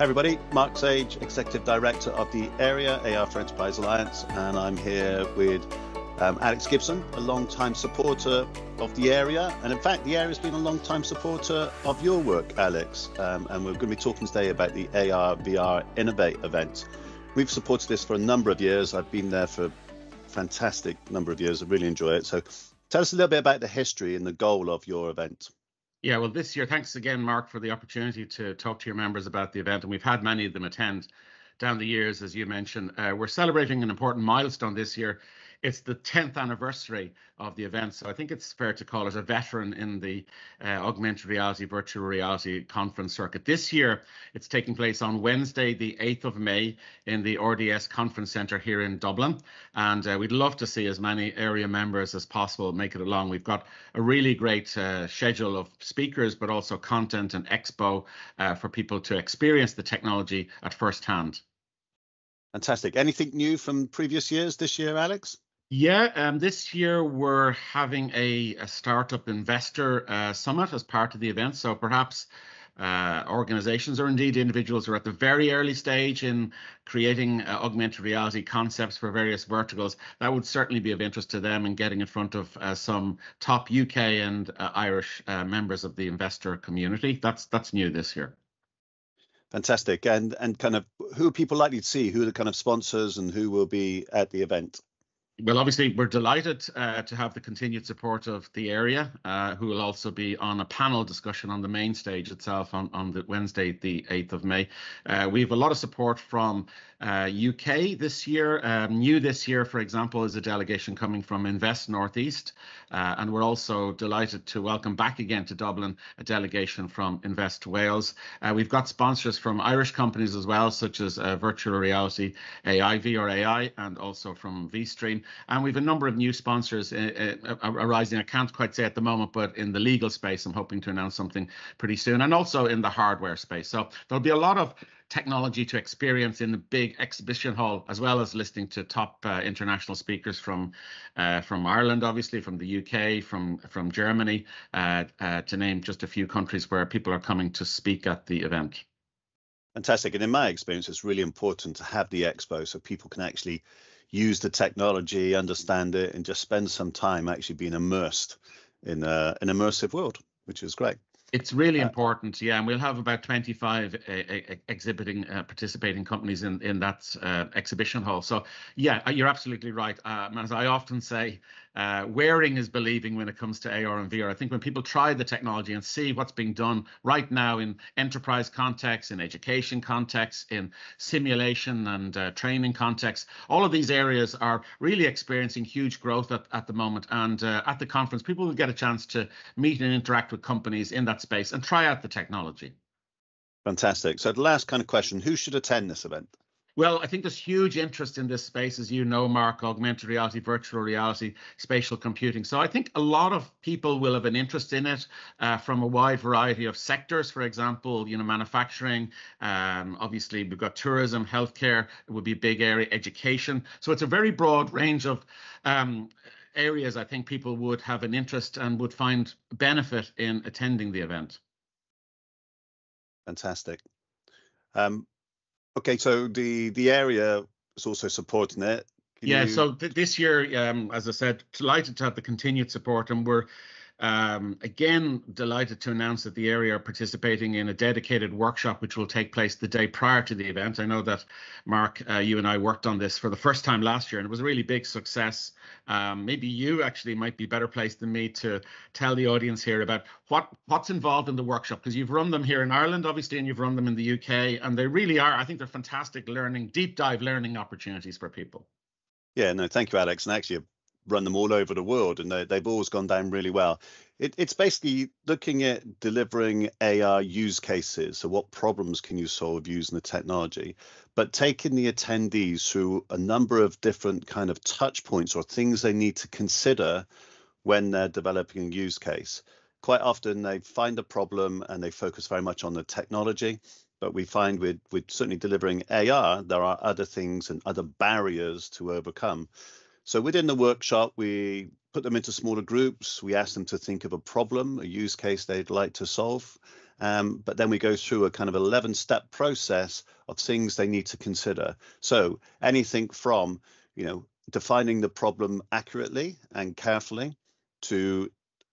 everybody, Mark Sage, Executive Director of the Area AR for Enterprise Alliance, and I'm here with um, Alex Gibson, a long-time supporter of the area, and in fact, the area has been a long-time supporter of your work, Alex. Um, and we're going to be talking today about the AR VR Innovate event. We've supported this for a number of years. I've been there for a fantastic number of years. I really enjoy it. So, tell us a little bit about the history and the goal of your event. Yeah, well, this year, thanks again, Mark, for the opportunity to talk to your members about the event. And we've had many of them attend down the years, as you mentioned. Uh, we're celebrating an important milestone this year it's the 10th anniversary of the event. So I think it's fair to call it a veteran in the uh, augmented reality, virtual reality conference circuit. This year, it's taking place on Wednesday, the 8th of May, in the RDS Conference Centre here in Dublin. And uh, we'd love to see as many area members as possible make it along. We've got a really great uh, schedule of speakers, but also content and expo uh, for people to experience the technology at first hand. Fantastic. Anything new from previous years this year, Alex? Yeah, um, this year we're having a, a startup investor uh, summit as part of the event. So perhaps uh, organizations or indeed individuals are at the very early stage in creating uh, augmented reality concepts for various verticals. That would certainly be of interest to them in getting in front of uh, some top UK and uh, Irish uh, members of the investor community. That's that's new this year. Fantastic. And and kind of who are people likely to see? Who are the kind of sponsors and who will be at the event? Well, obviously, we're delighted uh, to have the continued support of the area, uh, who will also be on a panel discussion on the main stage itself on, on the Wednesday, the 8th of May. Uh, we have a lot of support from UK uh, this year. Um, new this year, for example, is a delegation coming from Invest Northeast. Uh, and we're also delighted to welcome back again to Dublin a delegation from Invest Wales. Uh, we've got sponsors from Irish companies as well, such as Virtual Reality AI, VR AI, and also from VStream. And we've a number of new sponsors uh, uh, arising. I can't quite say at the moment, but in the legal space, I'm hoping to announce something pretty soon, and also in the hardware space. So there'll be a lot of technology to experience in the big exhibition hall, as well as listening to top uh, international speakers from uh, from Ireland, obviously from the UK, from from Germany, uh, uh, to name just a few countries where people are coming to speak at the event. Fantastic, and in my experience, it's really important to have the expo so people can actually use the technology, understand it, and just spend some time actually being immersed in a, an immersive world, which is great. It's really uh, important, yeah, and we'll have about 25 uh, uh, exhibiting, uh, participating companies in in that uh, exhibition hall. So, yeah, uh, you're absolutely right. Um, as I often say, Uh, wearing is believing when it comes to AR and VR. I think when people try the technology and see what's being done right now in enterprise context, in education context, in simulation and uh, training context, all of these areas are really experiencing huge growth at, at the moment. And uh, at the conference, people will get a chance to meet and interact with companies in that space and try out the technology. Fantastic. So the last kind of question, who should attend this event? Well, I think there's huge interest in this space, as you know, Mark, augmented reality, virtual reality, spatial computing. So I think a lot of people will have an interest in it uh, from a wide variety of sectors. For example, you know, manufacturing. Um, obviously, we've got tourism, healthcare. It would be a big area, education. So it's a very broad range of um, areas I think people would have an interest and would find benefit in attending the event. Fantastic. Um, okay, so the the area is also supporting it. Can yeah, you... so th- this year, um, as I said, delighted to have the continued support, and we're um, again, delighted to announce that the area are participating in a dedicated workshop which will take place the day prior to the event. I know that, Mark, uh, you and I worked on this for the first time last year and it was a really big success. Um, maybe you actually might be better placed than me to tell the audience here about what what's involved in the workshop because you've run them here in Ireland, obviously, and you've run them in the UK, and they really are. I think they're fantastic learning, deep dive learning opportunities for people. Yeah, no, thank you, Alex. And actually, run them all over the world and they, have always gone down really well. It, it's basically looking at delivering AR use cases. So, what problems can you solve using the technology? But taking the attendees through a number of different kind of touch points or things they need to consider when they're developing a use case. Quite often, they find a problem and they focus very much on the technology. But we find with, with certainly delivering AR, there are other things and other barriers to overcome. So within the workshop, we put them into smaller groups. We ask them to think of a problem, a use case they'd like to solve. Um, but then we go through a kind of 11 step process of things they need to consider. So anything from, you know, defining the problem accurately and carefully to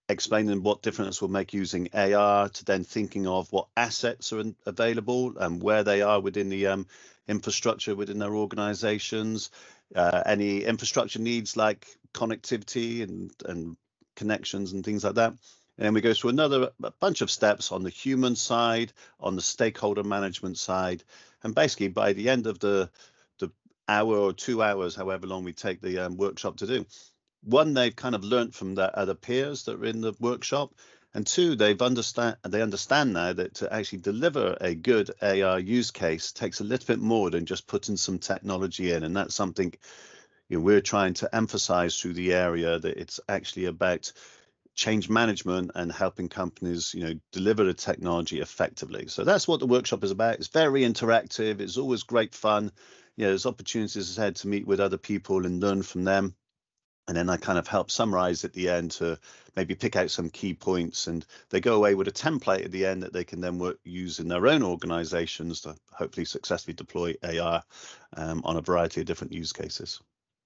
explaining what difference will make using AR to then thinking of what assets are available and where they are within the um, infrastructure within their organizations, uh, any infrastructure needs like connectivity and, and connections and things like that. And then we go through another bunch of steps on the human side, on the stakeholder management side. And basically by the end of the, the hour or two hours, however long we take the um, workshop to do, one they've kind of learned from their other peers that are in the workshop and two they've understand they understand now that to actually deliver a good AR use case takes a little bit more than just putting some technology in. And that's something you know, we're trying to emphasize through the area that it's actually about change management and helping companies you know deliver the technology effectively. So that's what the workshop is about. It's very interactive. It's always great fun. You know there's opportunities ahead to meet with other people and learn from them and then I kind of help summarize at the end to maybe pick out some key points and they go away with a template at the end that they can then work, use in their own organizations to hopefully successfully deploy AR um, on a variety of different use cases.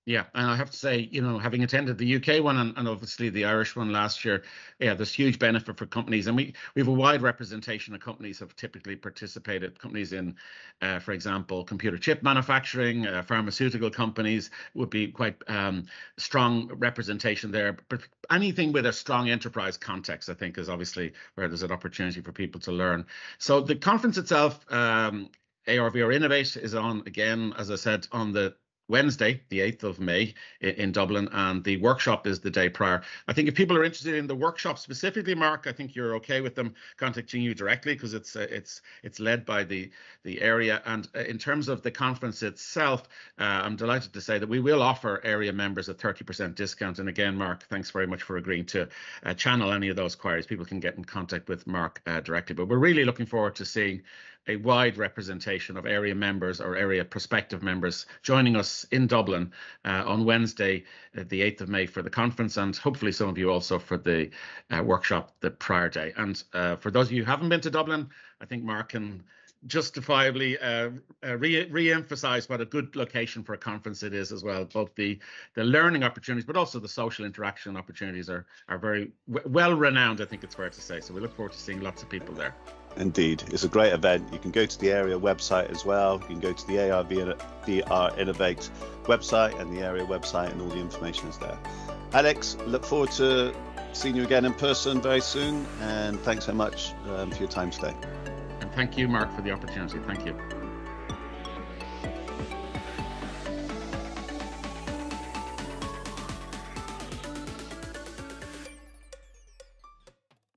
Yeah, and I have to say, you know, having attended the UK one and, and, obviously the Irish one last year, yeah, there's huge benefit for companies, and we we have a wide representation of companies have typically participated. Companies in, uh, for example, computer chip manufacturing, uh, pharmaceutical companies would be quite um, strong representation there. But anything with a strong enterprise context, I think, is obviously where there's an opportunity for people to learn. So the conference itself. Um, ARVR Innovate is on again, as I said, on the Wednesday, the 8th of May in Dublin, and the workshop is the day prior. I think if people are interested in the workshop specifically, Mark, I think you're okay with them contacting you directly because it's uh, it's it's led by the the area. And uh, in terms of the conference itself, uh, I'm delighted to say that we will offer area members a 30% discount. And again, Mark, thanks very much for agreeing to uh, channel any of those queries. People can get in contact with Mark uh, directly. But we're really looking forward to seeing a wide representation of area members or area prospective members joining us in Dublin uh, on Wednesday, uh, the 8th of May for the conference, and hopefully some of you also for the uh, workshop the prior day. And uh, for those of you who haven't been to Dublin, I think Mark can justifiably uh, uh, re- emphasize what a good location for a conference it is as well. Both the the learning opportunities, but also the social interaction opportunities are are very w- well renowned. I think it's fair to say. So we look forward to seeing lots of people there. Indeed, it's a great event. You can go to the area website as well. You can go to the ARVR Innovate website and the area website, and all the information is there. Alex, look forward to seeing you again in person very soon. And thanks so much um, for your time today. Thank you, Mark, for the opportunity. Thank you.